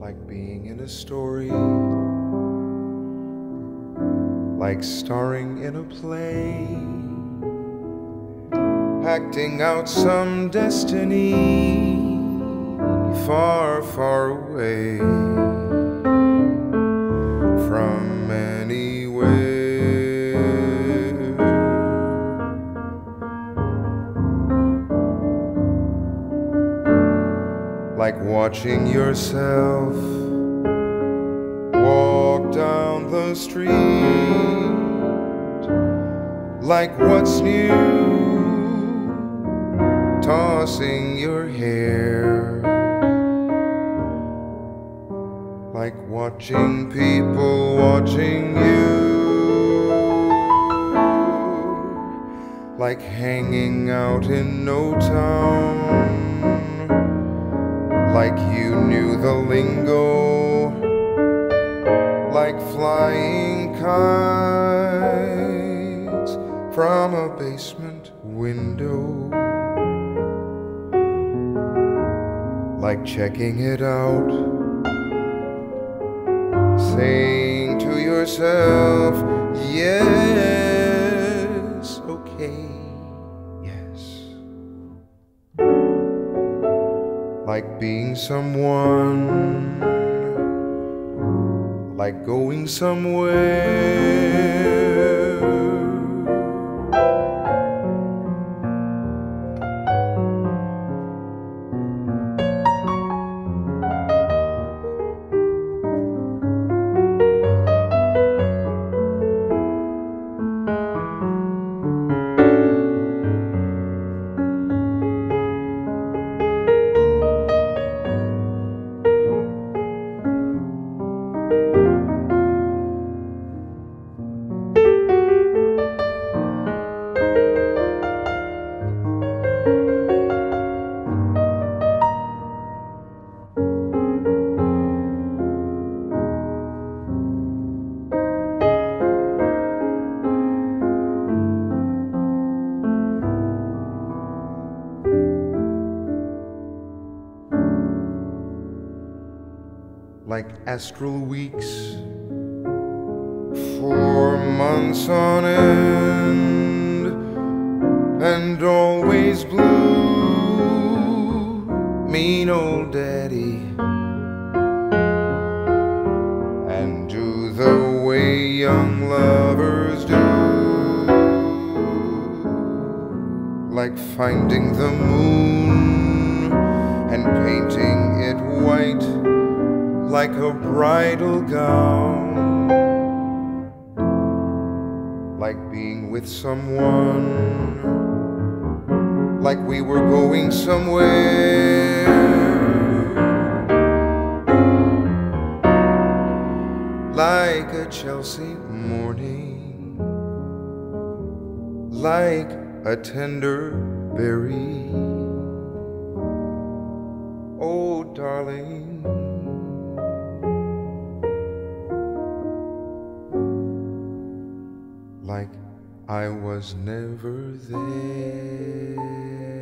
like being in a story, like starring in a play, acting out some destiny far, far away Like watching yourself walk down the street, like what's new, tossing your hair like watching people watching you, like hanging out in no town, like you knew the lingo, like flying kites from a basement window. Like checking it out saying to yourself, yes, Like being someone, like going somewhere. Like astral weeks. For months on end and always blue. Mean old daddy. And do the way young lovers do. Like finding the moon and painting it white like a bridal gown, like being with someone, like we were going somewhere. Like a Chelsea morning, like a tender berry. Oh, darling. Like I was never there.